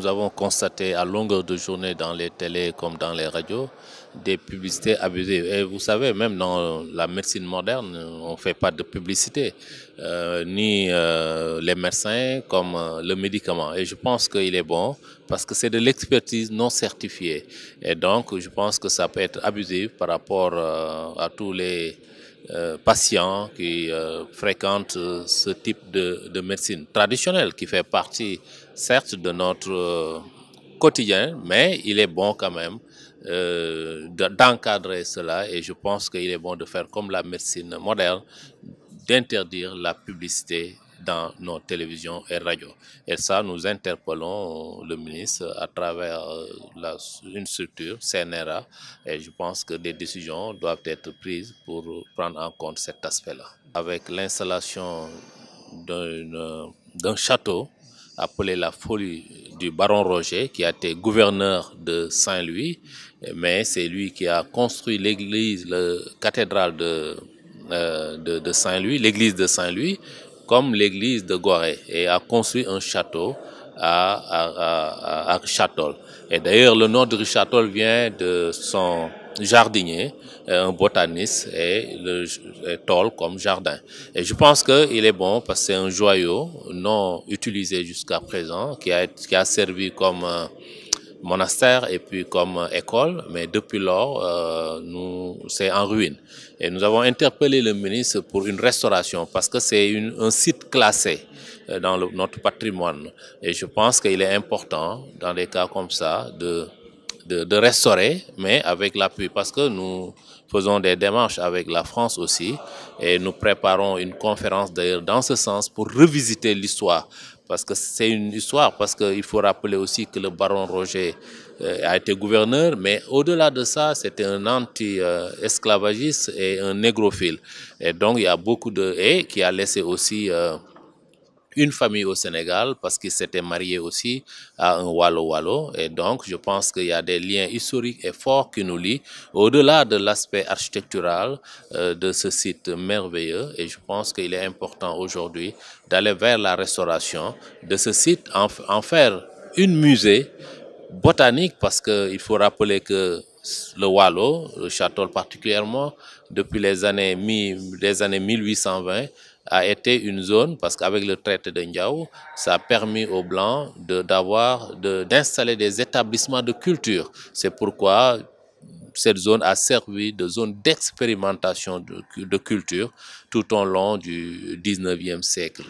Nous avons constaté à longueur de journée dans les télés comme dans les radios des publicités abusives. Et vous savez, même dans la médecine moderne, on ne fait pas de publicité, euh, ni euh, les médecins comme euh, le médicament. Et je pense qu'il est bon parce que c'est de l'expertise non certifiée. Et donc, je pense que ça peut être abusif par rapport à tous les patients qui euh, fréquentent euh, ce type de, de, médecine traditionnelle qui fait partie certes de notre euh, quotidien, mais il est bon quand même euh, d'encadrer cela et je pense qu'il est bon de faire comme la médecine moderne, d'interdire la publicité dans nos télévisions et radios. Et ça, nous interpellons le ministre à travers la, une structure, CNRA, et je pense que des décisions doivent être prises pour prendre en compte cet aspect-là. Avec l'installation d'un château appelé la folie du baron Roger, qui a été gouverneur de Saint-Louis, mais c'est lui qui a construit l'église, la cathédrale euh, de Saint-Louis, l'église de Saint-Louis, comme l'église de Gorée, et a construit un château à, Châtol. Et d'ailleurs, le nom de Richatol vient de son jardinier, un botaniste, et le et tol comme jardin. Et je pense qu'il est bon parce que c'est un joyau non utilisé jusqu'à présent, qui a, qui a servi comme euh, monastère et puis comme école, mais depuis lors, euh, nous, c'est en ruine. Et nous avons interpellé le ministre pour une restauration parce que c'est un site classé dans le, notre patrimoine. Et je pense qu'il est important, dans des cas comme ça, de, de, de restaurer, mais avec l'appui, parce que nous faisons des démarches avec la France aussi, et nous préparons une conférence d'ailleurs dans ce sens pour revisiter l'histoire. Parce que c'est une histoire, parce qu'il faut rappeler aussi que le baron Roger euh, a été gouverneur, mais au-delà de ça, c'était un anti-esclavagiste et un négrophile. Et donc, il y a beaucoup de... et qui a laissé aussi... Euh, une famille au Sénégal parce qu'il s'était marié aussi à un Wallo-Wallo. Et donc, je pense qu'il y a des liens historiques et forts qui nous lient au-delà de l'aspect architectural euh, de ce site merveilleux. Et je pense qu'il est important aujourd'hui d'aller vers la restauration de ce site, en, en faire une musée botanique parce qu'il faut rappeler que le Wallo, le château particulièrement, depuis les années, mi, les années 1820, a été une zone, parce qu'avec le traité de Ndiaou, ça a permis aux Blancs d'installer de, des établissements de culture. C'est pourquoi cette zone a servi de zone d'expérimentation de, de culture tout au long du 19e siècle.